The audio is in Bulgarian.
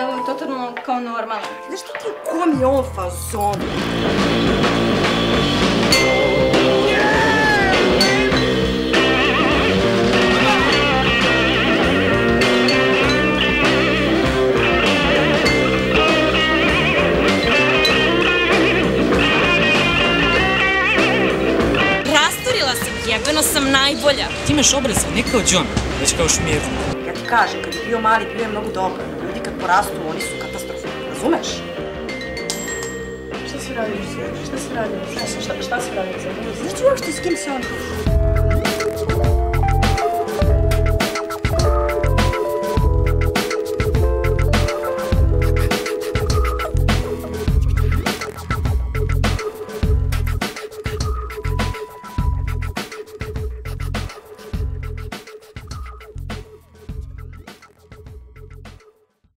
Минавам тотално към нормално. Защо ти коми он фазон? jebeno sam najbolja. Ti imaš obraz, ne kao John, već kao Šmirko. Ja ti kažem, kad je bio mali, bio je mnogo dobar ти като разтовори са катастрофа. Разумеш? Šta si radio? Šta si radio? Šta si radio? Šta si radio? uopšte s kim se on druži?